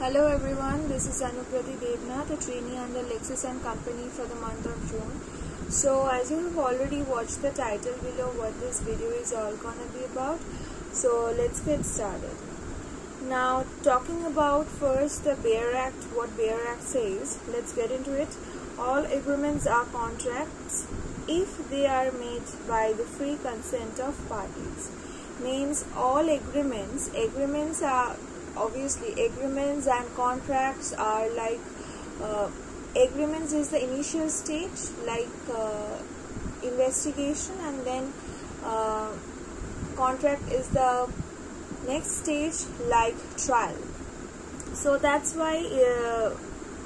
Hello everyone, this is Anubrati Debnath, a trainee under Lexis and Company for the month of June. So as you have already watched the title below what this video is all gonna be about, so let's get started. Now talking about first the Bare Act, what Bare Act says, let's get into it. All agreements are contracts if they are made by the free consent of parties. Means all agreements, agreements are obviously agreements and contracts are like uh, agreements is the initial stage like uh, investigation and then uh, contract is the next stage like trial. So that's why uh,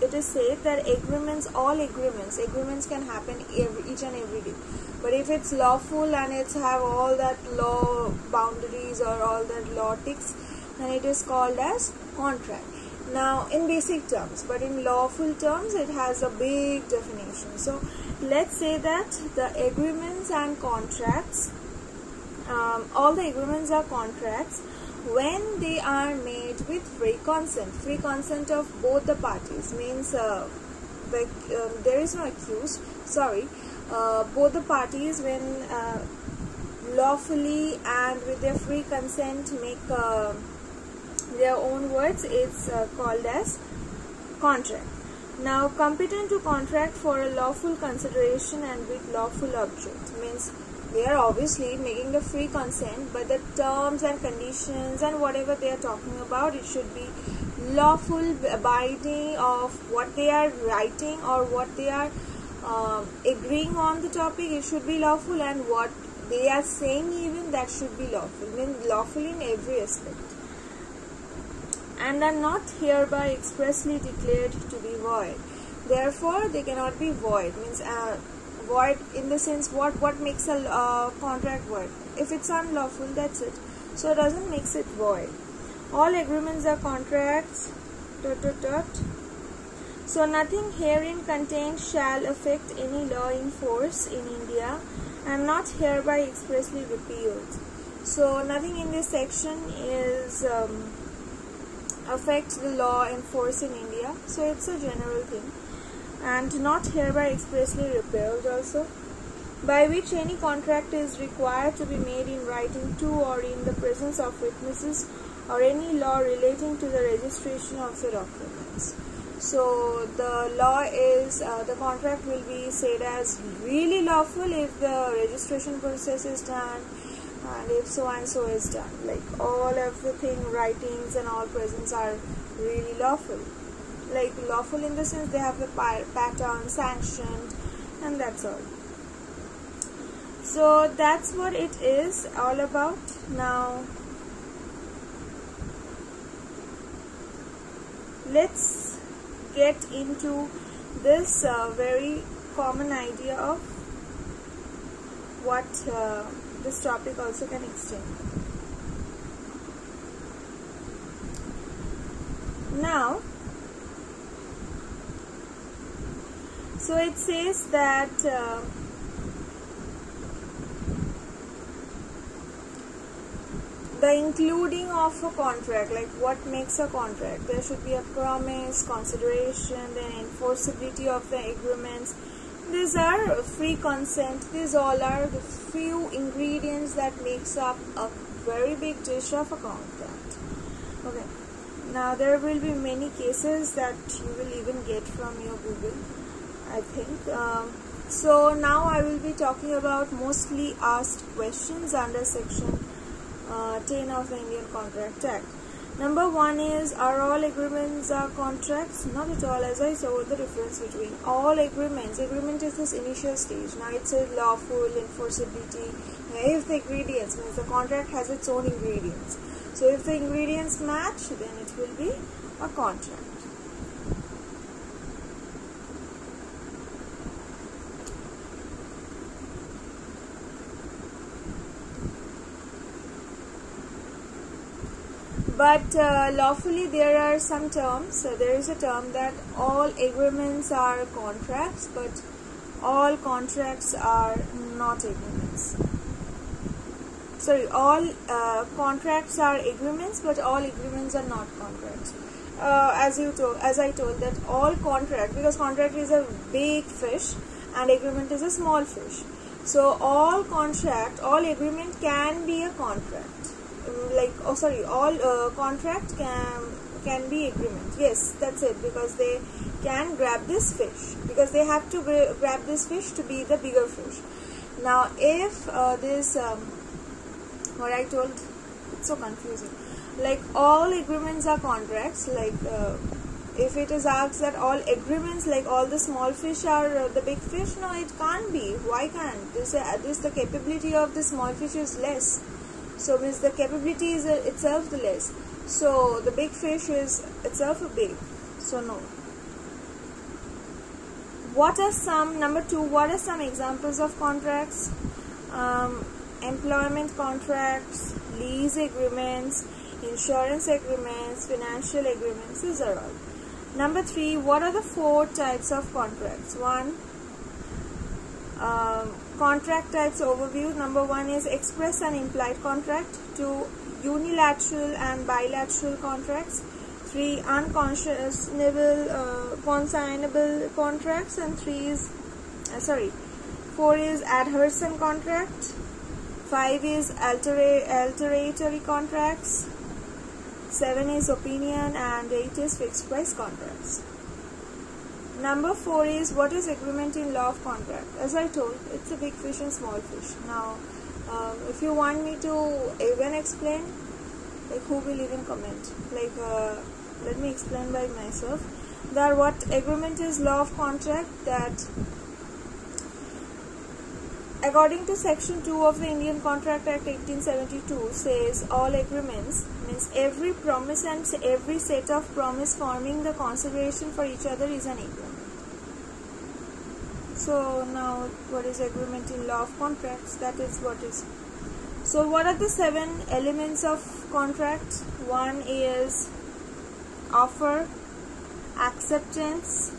it is said that agreements all agreements agreements can happen every, each and every day. But if it's lawful and it's have all that law boundaries or all that law ticks and it is called as contract. Now, in basic terms, but in lawful terms, it has a big definition. So, let's say that the agreements and contracts, um, all the agreements are contracts when they are made with free consent. Free consent of both the parties means uh, uh, there is no accused. Sorry, uh, both the parties when uh, lawfully and with their free consent make uh, their own words it's uh, called as contract. Now competent to contract for a lawful consideration and with lawful object means they are obviously making the free consent but the terms and conditions and whatever they are talking about it should be lawful abiding of what they are writing or what they are um, agreeing on the topic it should be lawful and what they are saying even that should be lawful. Mean lawful in every aspect and are not hereby expressly declared to be void. Therefore, they cannot be void. Means uh, void in the sense what what makes a uh, contract void? If it's unlawful, that's it. So it doesn't makes it void. All agreements are contracts. Dot, dot, dot. So nothing herein contained shall affect any law in force in India and not hereby expressly repealed. So nothing in this section is um, affects the law in force in India. So it's a general thing. And not hereby expressly repealed also. By which any contract is required to be made in writing to or in the presence of witnesses or any law relating to the registration of the documents. So the law is, uh, the contract will be said as really lawful if the registration process is done and if so and so is done like all of the thing writings and all presents are really lawful. Like lawful in the sense they have the pattern sanctioned and that's all. So that's what it is all about. Now let's get into this uh, very common idea of what uh, this topic also can extend. Now, so it says that uh, the including of a contract, like what makes a contract, there should be a promise, consideration, then enforceability of the agreements these are free consent. These all are the few ingredients that makes up a very big dish of a contract okay. Now there will be many cases that you will even get from your google i think. Um, so now i will be talking about mostly asked questions under section uh, 10 of the indian contract act Number one is are all agreements are contracts? Not at all. As I saw the difference between all agreements. Agreement is this initial stage. Now it says lawful, enforceability. If the ingredients means the contract has its own ingredients. So if the ingredients match, then it will be a contract. But uh, lawfully there are some terms. So there is a term that all agreements are contracts but all contracts are not agreements. Sorry all uh, contracts are agreements but all agreements are not contracts. Uh, as you told as i told that all contract because contract is a big fish and agreement is a small fish. So all contract all agreement can be a contract. Um, like oh sorry all uh, contract can can be agreement. Yes that's it because they can grab this fish because they have to grab this fish to be the bigger fish. Now if uh, this um, what i told it's so confusing. Like all agreements are contracts like uh, if it is asked that all agreements like all the small fish are uh, the big fish no it can't be. Why can't? This uh, this the capability of the small fish is less so means the capability is uh, itself the less so the big fish is itself a big so no what are some number two what are some examples of contracts um, employment contracts lease agreements insurance agreements, financial agreements, these are all. Number three, what are the four types of contracts? One, um, contract types overview. Number one is express and implied contract. Two, unilateral and bilateral contracts. Three, unconscionable, uh, consignable contracts. And three is, uh, sorry, four is adhesion contract. Five is altera alteratory contracts. 7 is opinion and 8 is fixed price contracts. Number 4 is what is agreement in law of contract. As I told, it's a big fish and small fish. Now, um, if you want me to even explain, like who will even comment? Like, uh, let me explain by myself. That what agreement is law of contract that According to Section 2 of the Indian Contract Act 1872 says all agreements means every promise and every set of promise forming the consideration for each other is an agreement. So now what is agreement in law of contracts? That is what is. So what are the seven elements of contract? One is offer, acceptance,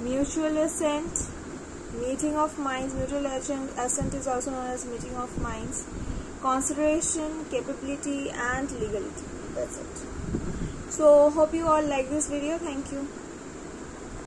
mutual assent, meeting of minds mutual assent is also known as meeting of minds consideration capability and legality that's it so hope you all like this video thank you